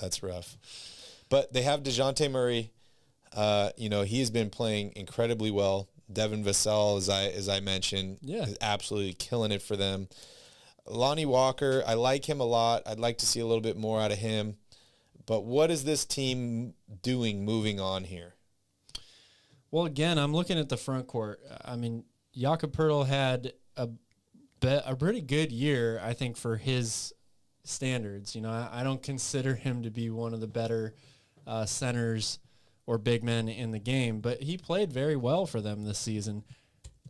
That's rough. But they have Dejounte Murray. Uh, you know, he's been playing incredibly well. Devin Vassell, as I as I mentioned, Yeah. is absolutely killing it for them. Lonnie Walker, I like him a lot. I'd like to see a little bit more out of him. But what is this team doing moving on here? Well, again, I'm looking at the front court. I mean, Jakob Poeltl had a be- a pretty good year, I think, for his standards. You know, I, I don't consider him to be one of the better uh, centers or big men in the game, but he played very well for them this season.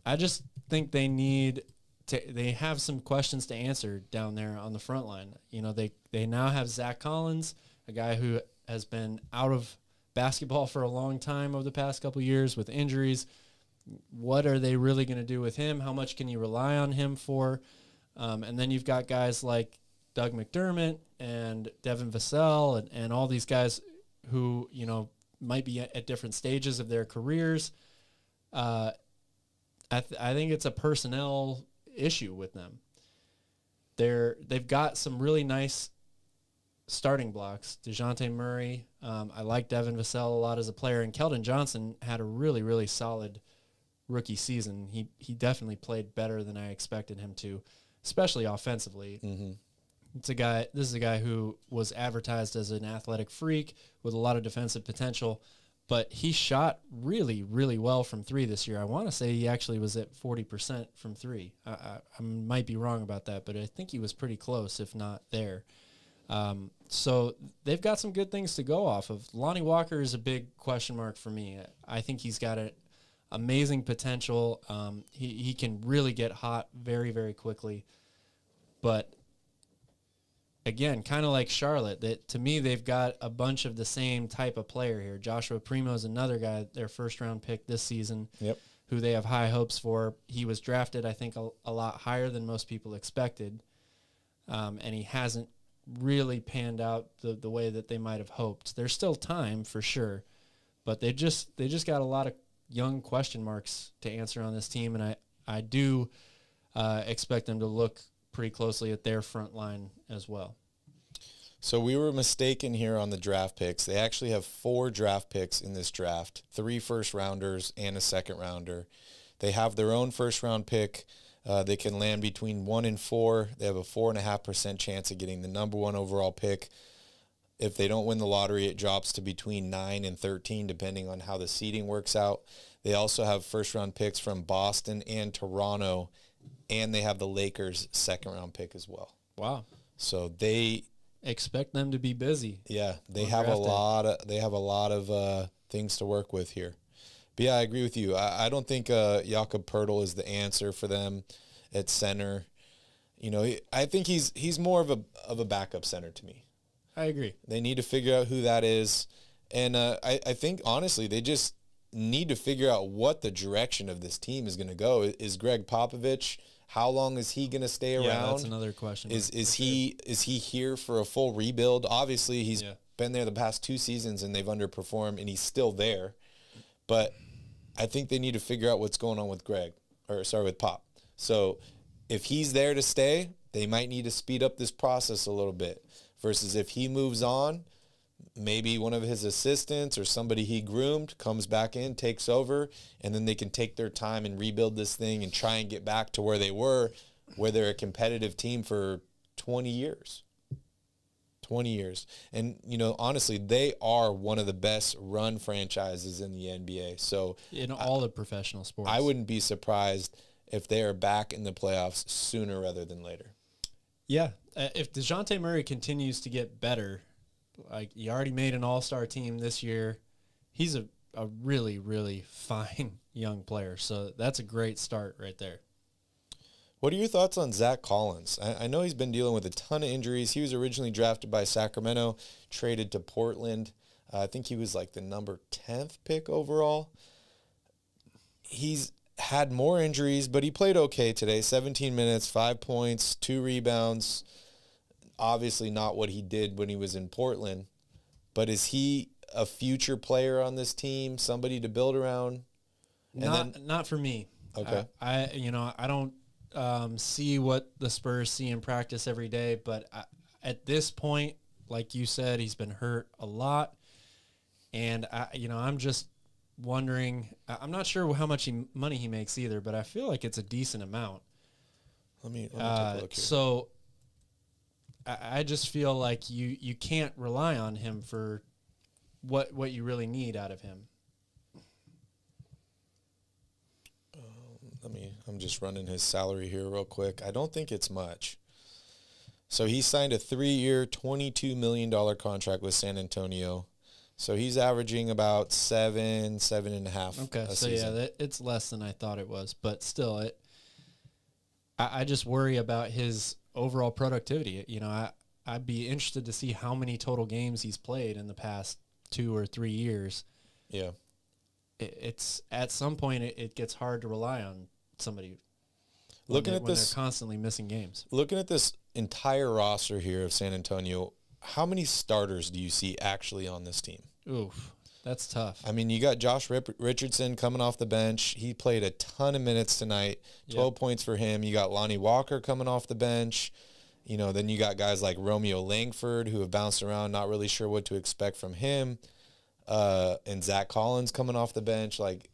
I just think they need to. They have some questions to answer down there on the front line. You know, they they now have Zach Collins, a guy who has been out of basketball for a long time over the past couple years with injuries. What are they really going to do with him? How much can you rely on him for? Um, and then you've got guys like Doug McDermott and Devin Vassell and, and all these guys who, you know, might be at, different stages of their careers. Uh, I, th- I think it's a personnel issue with them. They're they've got some really nice starting blocks. Dejounte Murray, um, I like Devin Vassell a lot as a player, and Keldon Johnson had a really really solid rookie season. He he definitely played better than I expected him to, especially offensively. Mm-hmm. It's a guy. This is a guy who was advertised as an athletic freak with a lot of defensive potential, but he shot really, really well from three this year. I want to say he actually was at forty percent from three. I, I, I might be wrong about that, but I think he was pretty close, if not there. Um, so they've got some good things to go off of. Lonnie Walker is a big question mark for me. I think he's got an amazing potential. Um, he he can really get hot very very quickly, but again, kind of like Charlotte, that to me they've got a bunch of the same type of player here. Joshua Primo is another guy, their first round pick this season, Yep. who they have high hopes for. He was drafted, I think, a, a lot higher than most people expected, um, and he hasn't really panned out the, the way that they might have hoped. There's still time for sure, but they just they just got a lot of young question marks to answer on this team, and I I do uh, expect them to look pretty closely at their front line as well. So we were mistaken here on the draft picks. They actually have four draft picks in this draft, three first rounders and a second rounder. They have their own first round pick. Uh, they can land between one and four. They have a four and a half percent chance of getting the number one overall pick. If they don't win the lottery, it drops to between nine and thirteen, depending on how the seeding works out. They also have first round picks from Boston and Toronto, and they have the Lakers second round pick as well. Wow. So they Expect them to be busy. yeah, they have a lot of they have a lot of uh, things to work with here. But yeah, I agree with you. I, I don't think uh, Jakob Poeltl is the answer for them at center. You know, he- I think he's he's more of a of a backup center to me. I agree. They need to figure out who that is, and uh, I I think honestly they just need to figure out what the direction of this team is going to go. Is Gregg Popovich? How long is he going to stay around? Yeah, that's another question. Is is sure. he is he here for a full rebuild? Obviously, he's Yeah. been there the past two seasons and they've underperformed, and he's still there. But I think they need to figure out what's going on with Greg, or sorry, with Pop. So if he's there to stay, they might need to speed up this process a little bit. Versus if he moves on, maybe one of his assistants or somebody he groomed comes back in, takes over, and then they can take their time and rebuild this thing and try and get back to where they were, where they're a competitive team for 20 years. 20 years. And, you know, honestly, they are one of the best run franchises in the NBA. So in all the professional sports? I wouldn't be surprised if they are back in the playoffs sooner rather than later. Yeah, uh, if Dejounte Murray continues to get better, like he already made an All Star team this year, he's a a really really fine young player. So that's a great start right there. What are your thoughts on Zach Collins? I, I know he's been dealing with a ton of injuries. He was originally drafted by Sacramento, traded to Portland. Uh, I think he was like the number 10th pick overall. He's had more injuries, but he played okay today. 17 minutes, five points, two rebounds. Obviously, not what he did when he was in Portland. But is he a future player on this team? Somebody to build around? And not not for me. Okay. I, I you know I don't um, see what the Spurs see in practice every day, but I, at this point, like you said, he's been hurt a lot, and I, you know, I'm just wondering. I'm not sure how much he, money he makes either, but I feel like it's a decent amount. Let me, let me Uh, take a look here. so I, I just feel like you you can't rely on him for what what you really need out of him. Let me. I'm just running his salary here real quick. I don't think it's much. So he signed a three-year, twenty-two million dollar contract with San Antonio. So he's averaging about seven, seven and a half. Okay, a so yeah, that, it's less than I thought it was, but still, it. I, I just worry about his overall productivity. You know, I I'd be interested to see how many total games he's played in the past two or three years. yeah. It, it's at some point it, it gets hard to rely on somebody. Looking at when this- they're constantly missing games. Looking at this entire roster here of San Antonio, how many starters do you see actually on this team? Oof, that's tough. I mean, you got Josh Rip- Richardson coming off the bench. He played a ton of minutes tonight. 12 points for him. You got Lonnie Walker coming off the bench. You know, then you got guys like Romeo Langford who have bounced around, not really sure what to expect from him. Uh, and Zach Collins coming off the bench. Like,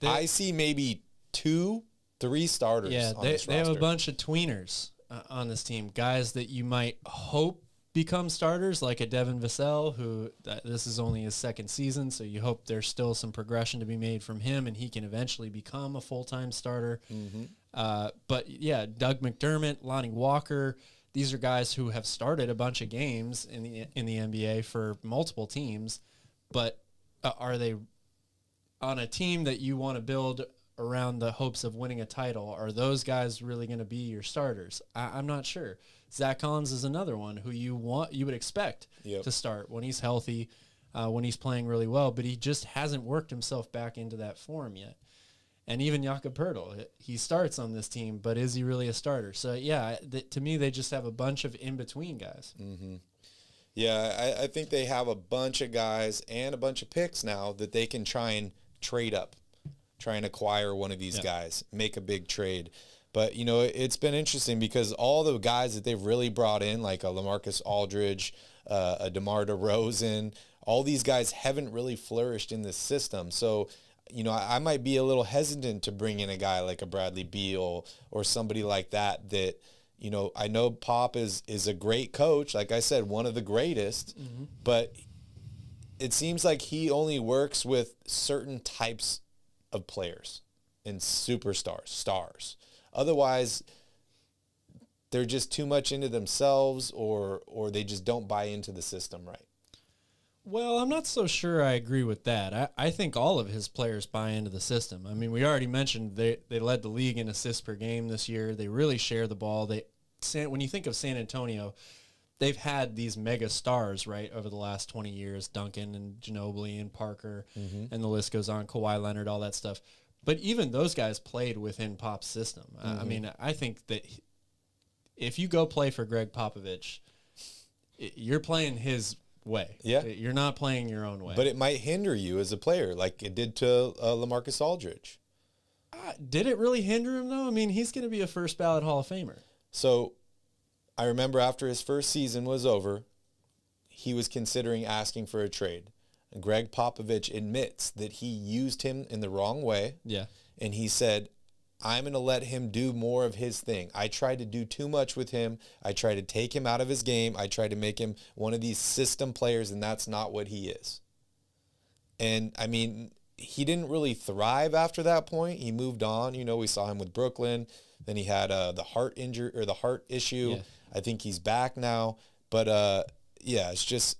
They- I see maybe two, three starters. Yeah, on they, this they have a bunch of tweeners uh, on this team, guys that you might hope become starters, like a Devin Vassell, who th- this is only his second season, so you hope there's still some progression to be made from him, and he can eventually become a full time starter. Mm-hmm. Uh, but yeah, Doug McDermott, Lonnie Walker, these are guys who have started a bunch of games in the in the NBA for multiple teams, but uh, are they on a team that you want to build around the hopes of winning a title, are those guys really going to be your starters? I, I'm not sure. Zach Collins is another one who you want, you would expect Yep. to start when he's healthy, uh, when he's playing really well, but he just hasn't worked himself back into that form yet. And even Jakob Poeltl, he starts on this team, but is he really a starter? So yeah, th- to me, they just have a bunch of in between guys. Yeah, I, I think they have a bunch of guys and a bunch of picks now that they can try and trade up, try and acquire one of these Yeah. guys, make a big trade. But you know, it, it's been interesting because all the guys that they've really brought in, like a Lamarcus Aldridge, uh, a Demar Derozan, all these guys haven't really flourished in this system. So, you know, I, I might be a little hesitant to bring in a guy like a Bradley Beal or somebody like that. That you know, I know Pop is is a great coach, like I said, one of the greatest, but it seems like he only works with certain types of players and superstars, stars. Otherwise, they're just too much into themselves or or they just don't buy into the system right. Well, I'm not so sure I agree with that. I, I think all of his players buy into the system. I mean, we already mentioned they, they led the league in assists per game this year. They really share the ball. They San, when you think of San Antonio, they've had these mega stars right over the last 20 years, Duncan and Ginobili and Parker, and the list goes on, Kawhi Leonard, all that stuff. But even those guys played within Pop's system. I- I mean, I think that if you go play for Gregg Popovich, you're playing his way. Yeah. You're not playing your own way. But it might hinder you as a player, like it did to uh, Lamarcus Aldridge. Uh, did it really hinder him though? I mean, he's going to be a first ballot Hall of Famer. So I remember after his first season was over, he was considering asking for a trade. And Gregg Popovich admits that he used him in the wrong way. Yeah. And he said, I'm going to let him do more of his thing. I tried to do too much with him. I tried to take him out of his game. I tried to make him one of these system players, and that's not what he is. And I mean, he didn't really thrive after that point. He moved on. You know, we saw him with Brooklyn. Then he had uh, the heart injury or the heart issue. Yeah. I think he's back now. But uh, yeah, it's just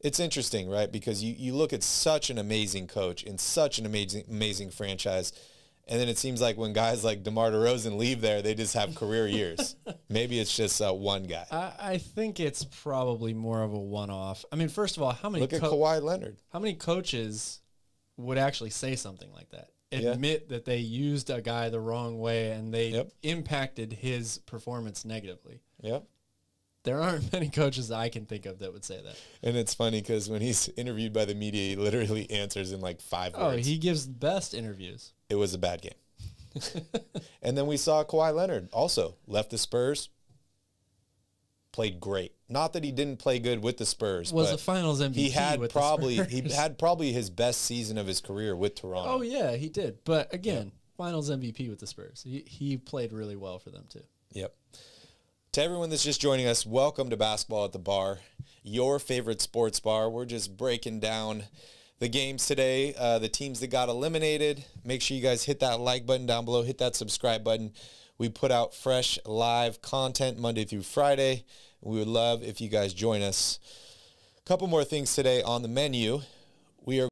it's interesting, right? Because you, you look at such an amazing coach in such an amazing amazing franchise, and then it seems like when guys like DeMar DeRozan leave there, they just have career years. Maybe it's just uh, one guy. I, I think it's probably more of a one-off. I mean, first of all, how many Look at co- Kawhi Leonard. how many coaches would actually say something like that? Yeah. Admit that they used a guy the wrong way and they Yep. impacted his performance negatively. Yep. There aren't many coaches I can think of that would say that. And it's funny because when he's interviewed by the media, he literally answers in like five Oh, words. he gives the best interviews. it was a bad game. and then we saw Kawhi Leonard also left the Spurs, played great. Not that he didn't play good with the Spurs. Was but a Finals MVP. he had with the probably he had probably his best season of his career with Toronto. Oh yeah, he did. But again, Finals MVP with the Spurs. He he played really well for them too. Yep. To everyone that's just joining us, welcome to Basketball at the Bar, your favorite sports bar. We're just breaking down the games today, uh, the teams that got eliminated. Make sure you guys hit that like button down below, hit that subscribe button. We put out fresh live content Monday through Friday. We would love if you guys join us. A couple more things today on the menu. We are